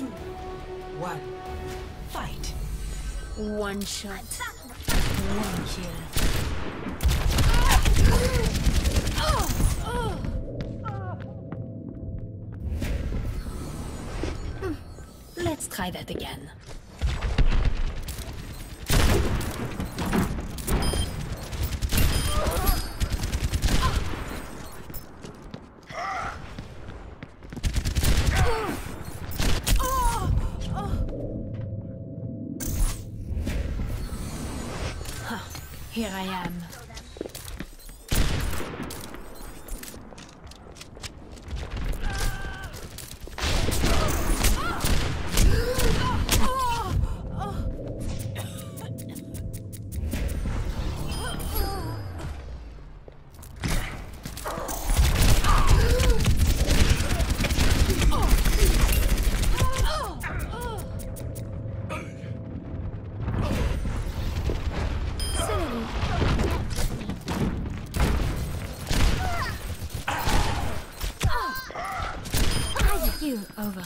two, one. Fight. One shot. One kill. Let's try that again. Here I am. You over.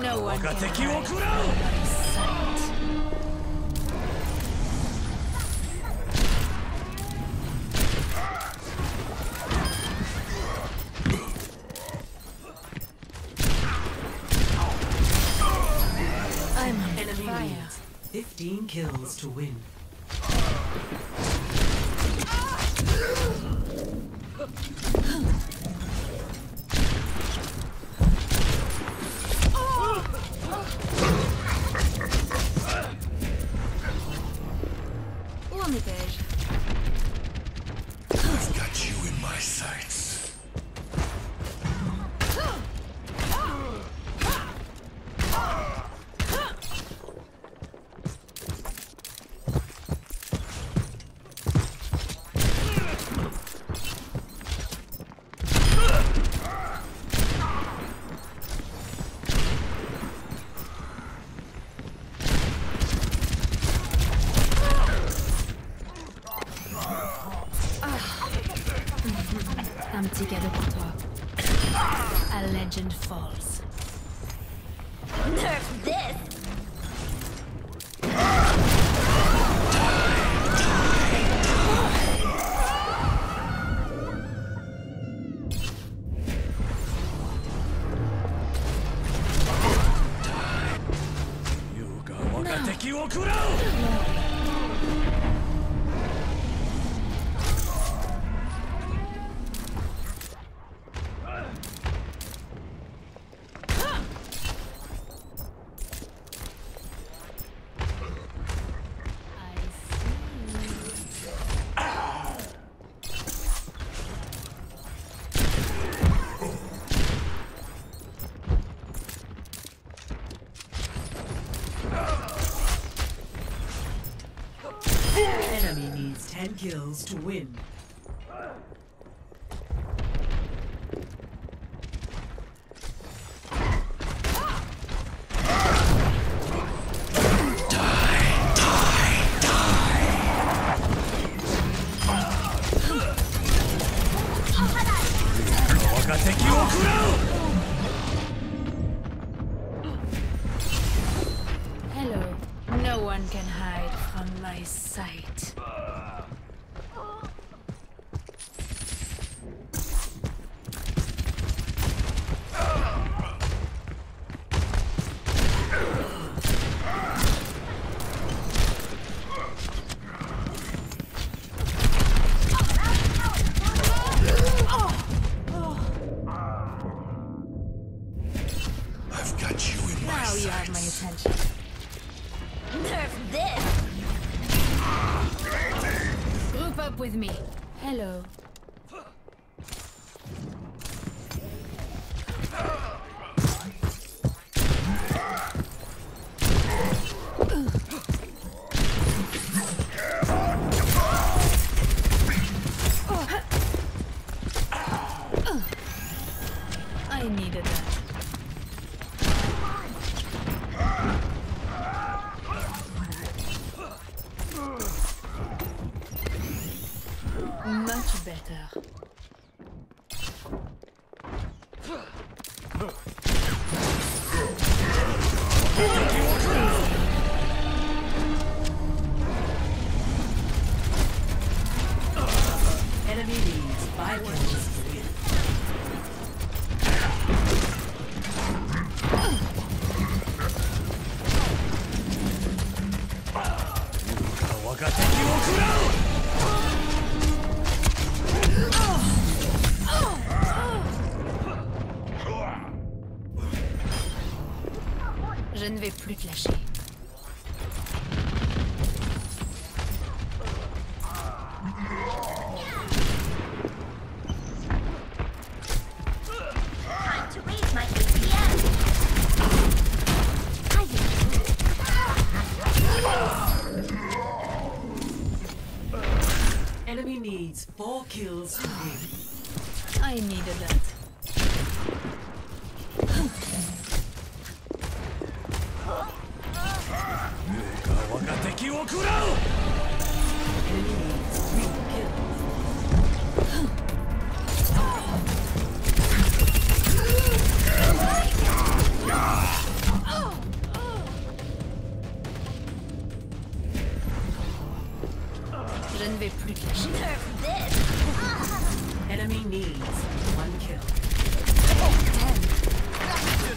No one can hide sight. I'm on Enemy fire. 15 kills to win. Où en étais-je I've got you in my sights. Un petit cadeau pour toi. A legend falls. Nerf this! You Enemy needs 10 kills to win. Hello. No one can hide from my sight. I've got you in my Now you have my attention. Nerf this! Up with me. Hello. Much better. Enemy needs five kills to win. Je ne did Enemy needs four kills to win. I needed that. Enemy needs three kills. Je ne vais plus this. Enemy needs one kill. Here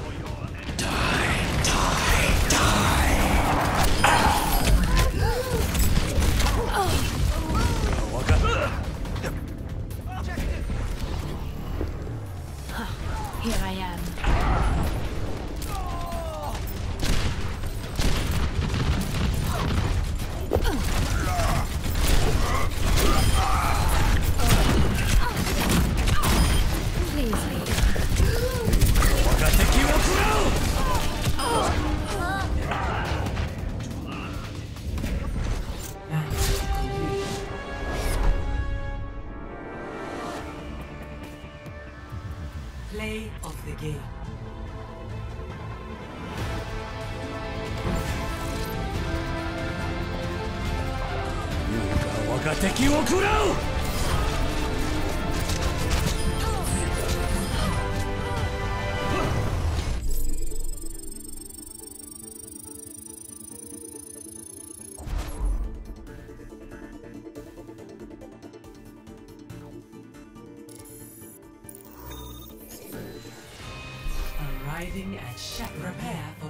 Arriving at Shat Repair